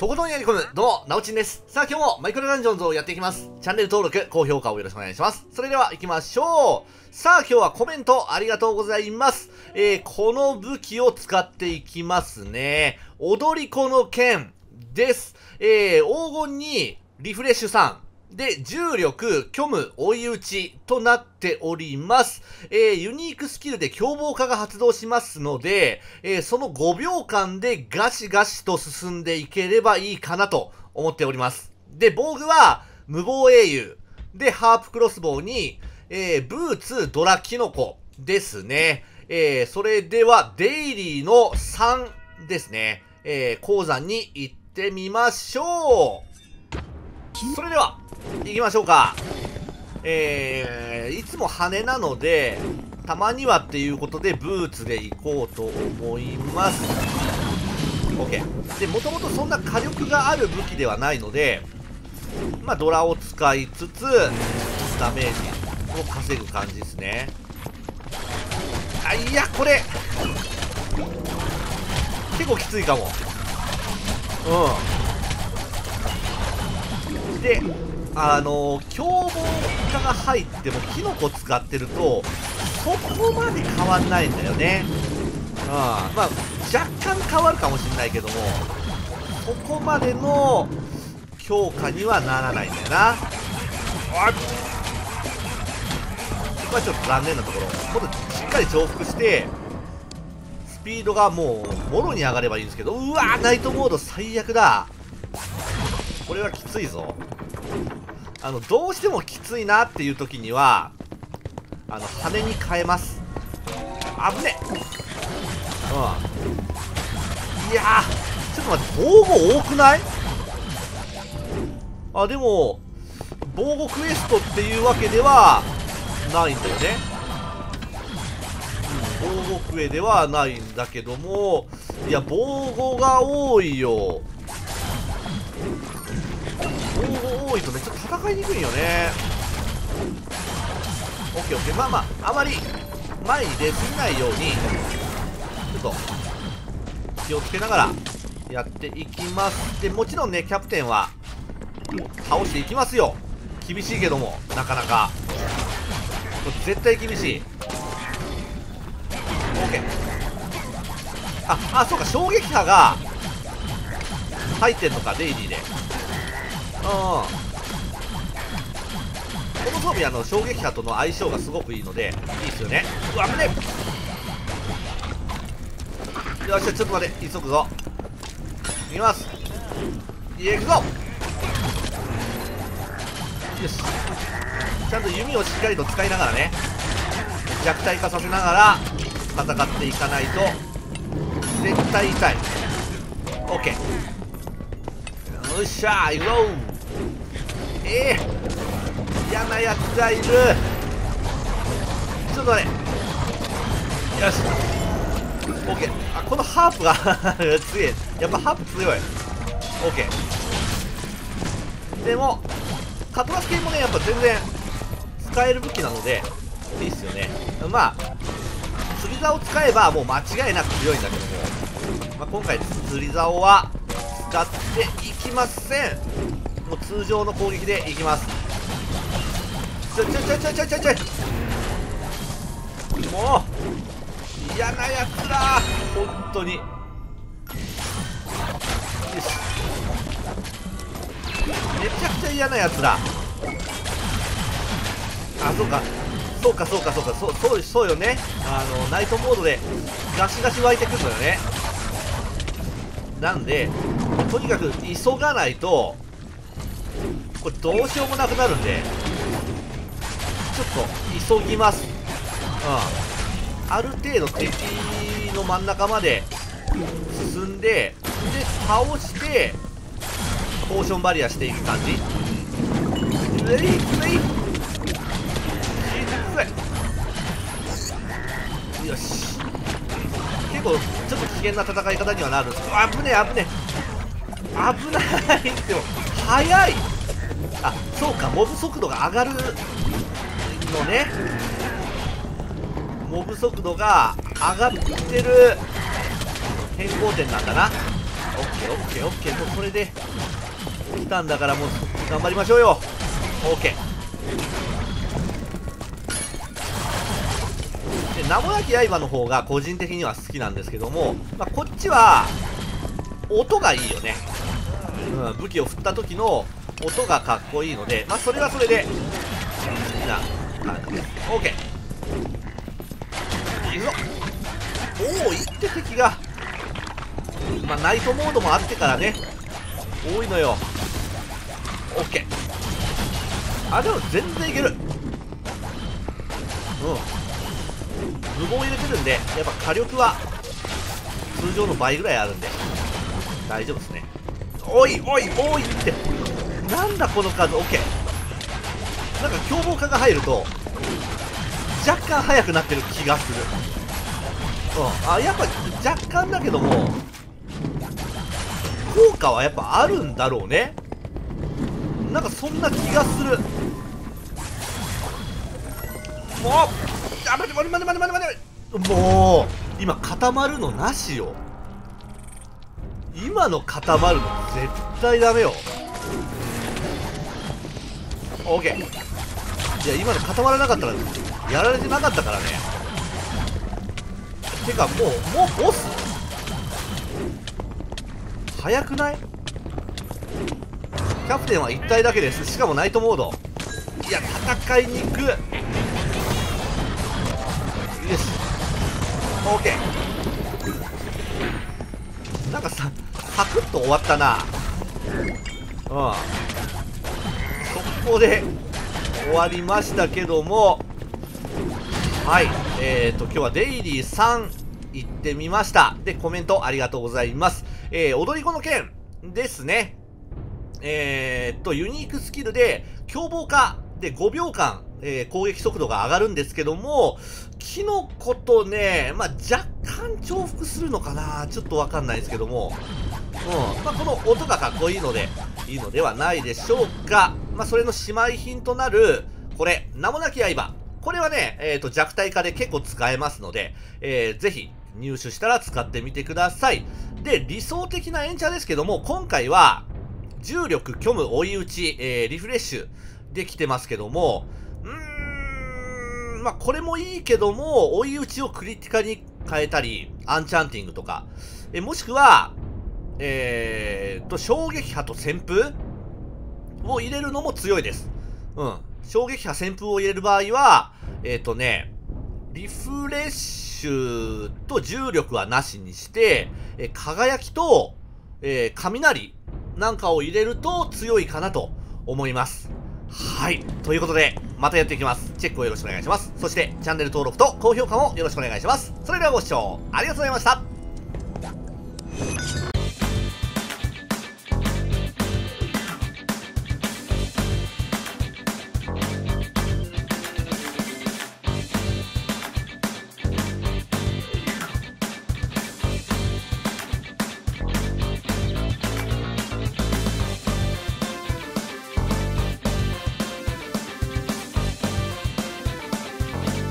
とことんやり込む、どうも、なおちんです。さあ今日もマイクロダンジョンズをやっていきます。チャンネル登録、高評価をよろしくお願いします。それでは行きましょう。さあ今日はコメントありがとうございます。えー、この武器を使っていきますね。踊り子の剣です。えー、黄金にリフレッシュさん。で、重力、虚無、追い打ちとなっております。えー、ユニークスキルで凶暴化が発動しますので、えー、その5秒間でガシガシと進んでいければいいかなと思っております。で、防具は無防英雄。で、ハープクロスボウに、えー、ブーツ、ドラキノコですね。えー、それでは、デイリーの3ですね。えー、鉱山に行ってみましょう。それでは、行きましょうか。えー、いつも羽なので、たまにはっていうことでブーツで行こうと思います。OK。で、もともとそんな火力がある武器ではないので、まあ、ドラを使いつつ、ダメージを稼ぐ感じですね。あ、いや、これ、結構きついかも。うん。で、あの凶暴化が入ってもキノコ使ってるとそこまで変わんないんだよね。うん。まあ若干変わるかもしれないけどもそこまでの強化にはならないんだよな。まあちょっと残念なところ。もっとしっかり重複してスピードがもうもろに上がればいいんですけどうわナイトモード最悪だ。これはきついぞあの、どうしてもきついなっていう時には、あの、羽に変えます。危ねうん。いやー、ちょっと待って、防護多くない？あ、でも、防護クエストっていうわけではないんだよね。防護クエではないんだけども、いや、防護が多いよ。多いとねちょっと戦いにくいよねオッケーオッケーまあまああまり前に出すぎないようにちょっと気をつけながらやっていきますでもちろんねキャプテンは倒していきますよ厳しいけどもなかなか絶対厳しい OK ああそうか衝撃波が入ってんのかデイリーでこの装備あの衝撃波との相性がすごくいいのでいいっすよね。うわ危ねよっしゃちょっと待って。急ぐぞ。いきます。いや行くぞ。よし。ちゃんと弓をしっかりと使いながらね弱体化させながら戦っていかないと絶対痛い。OK よっしゃ行くぞええー、嫌なやつがいるちょっと待ってよし OK あこのハープが強いやっぱハープ強い OK でもカトラス系もねやっぱ全然使える武器なのでいいっすよねまあ釣り竿を使えばもう間違いなく強いんだけども、まあ、今回釣り竿は使っていきません。もう通常の攻撃でいきます。ちょちょちょちょちょちょちょ。もう嫌なやつだ本当に。よし。めちゃくちゃ嫌なやつだあそうか。そうかそうかそうか。そうそうそうよね。あのナイトモードでガシガシ湧いてくるのよね。なんでとにかく急がないとこれどうしようもなくなるんでちょっと急ぎます。うん。ある程度敵の真ん中まで進んでで倒してポーションバリアしていく感じ。うえいいよし。結構ちょっと危険な戦い方にはなる。んですけど危ねえ危ね危ないでも速い。あそうかモブ速度が上がるのね。モブ速度が上がってる変更点なんだな。OK ケーオッケーオッケー。もうそれで来たんだからもう頑張りましょうよ。オッケー。で名もなき刃の方が個人的には好きなんですけども、まあ、こっちは音がいいよね、うん、武器を振った時の音がかっこいいのでまあそれはそれで好きな感じです。OK いくぞ。おおいって敵がまあナイトモードもあってからね。多いのよ。OK あでも全然いける。うん。無謀入れてるんでやっぱ火力は通常の倍ぐらいあるんで大丈夫ですね。おいおいおいって。なんだこの数 OK なんか凶暴化が入ると若干速くなってる気がする。うん。あやっぱ若干だけども効果はやっぱあるんだろうね。なんかそんな気がする。もうあ待て待て待て待て待て待て。もう今固まるのなしよ。今の固まるの絶対ダメよ。OK いや今の固まらなかったらやられてなかったからね。てかもうもうボス？早くない？キャプテンは1体だけです。しかもナイトモード。いや戦いに行く。よし。OK サクッと終わったな。うん。速攻で終わりましたけども。はい。えーと今日はデイリー3行ってみました。でコメントありがとうございます。えー、踊り子の剣ですね。えー、っと、ユニークスキルで、凶暴化で5秒間、えー、攻撃速度が上がるんですけども、キノコとね、まあ、若干重複するのかな。ちょっとわかんないですけども、うん。まあ、この音がかっこいいので、いいのではないでしょうか。まあ、それの姉妹品となる、これ、名もなき刃。これはね、えっ、ー、と、弱体化で結構使えますので、えー、ぜひ、入手したら使ってみてください。で、理想的なエンチャですけども、今回は、重力、虚無、追い打ち、えー、リフレッシュできてますけども、うーん、まあ、これもいいけども、追い打ちをクリティカに変えたり、アンチャンティングとか、えもしくは、えーと、衝撃波と旋風を入れるのも強いです。うん。衝撃波旋風を入れる場合は、えっ、ー、とね、リフレッシュと重力はなしにして、え輝きと、えー、雷なんかを入れると強いかなと思います。はい。ということで、またやっていきます。チェックをよろしくお願いします。そして、チャンネル登録と高評価もよろしくお願いします。それではご視聴ありがとうございました。